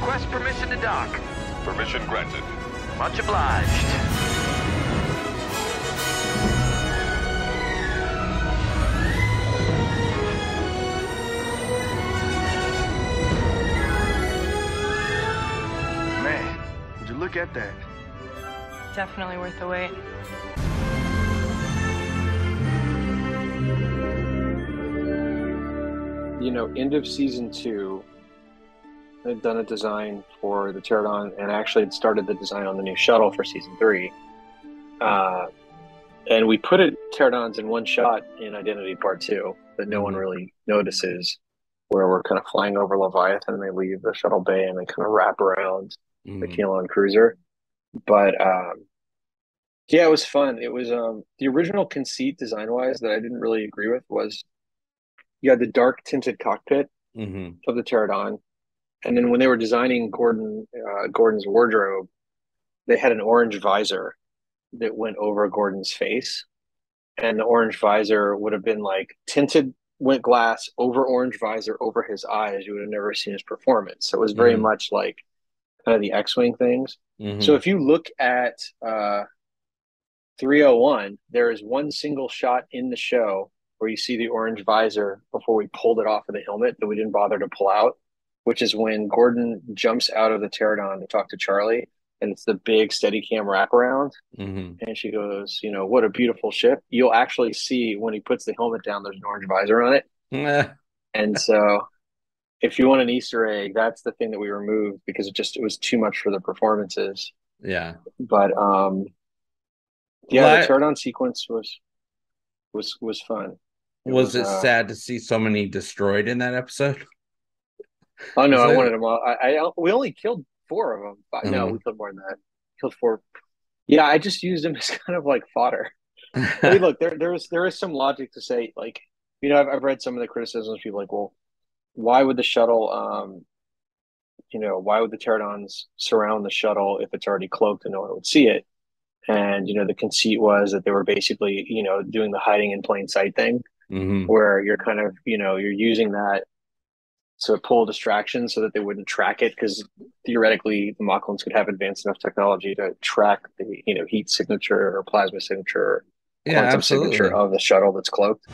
Request permission to dock. Permission granted. Much obliged. Man, would you look at that? Definitely worth the wait. you know, end of season two, I'd done a design for the Pterodon and actually had started the design on the new shuttle for season three. Uh, and we put it Pterodons in one shot in Identity Part Two that no one really notices, where we're kind of flying over Leviathan and they leave the shuttle bay and they kind of wrap around the Mhm. Kaylon cruiser. But um, yeah, it was fun. It was um, the original conceit design wise that I didn't really agree with was you had the dark tinted cockpit Mhm. of the Pterodon, and then when they were designing Gordon uh, Gordon's wardrobe, they had an orange visor that went over Gordon's face, and the orange visor would have been like tinted went glass over orange visor over his eyes. You would have never seen his performance. So it was very Mhm. much like kind of the X-wing things. Mhm. So if you look at uh, 301, there is one single shot in the show where you see the orange visor before we pulled it off of the helmet that we didn't bother to pull out, which is when Gordon jumps out of the Pterodon to talk to Charlie, and it's the big Steadicam wraparound, Mhm. and she goes, "You know what a beautiful ship." You'll actually see when he puts the helmet down, there's an orange visor on it, and so. If you want an Easter egg, that's the thing that we removed because it just it was too much for the performances yeah. but um yeah Well, the I- sequence was was was fun It Was it uh, sad to see so many destroyed in that episode? Oh no i wanted them all. I, I we only killed four of them but no Mhm. we killed more than that. Killed four. Yeah i just used them as kind of like fodder. I mean, look there there is there is some logic to say like you know I've, I've read some of the criticisms people like well why would the shuttle um you know why would the pterodons surround the shuttle if it's already cloaked and no one would see it? And you know the conceit was that they were basically you know doing the hiding in plain sight thing Mhm. where you're kind of you know you're using that to pull distraction so that they wouldn't track it because theoretically the Moclans could have advanced enough technology to track the you know heat signature or plasma signature or Yeah, quantum absolutely. signature of the shuttle that's cloaked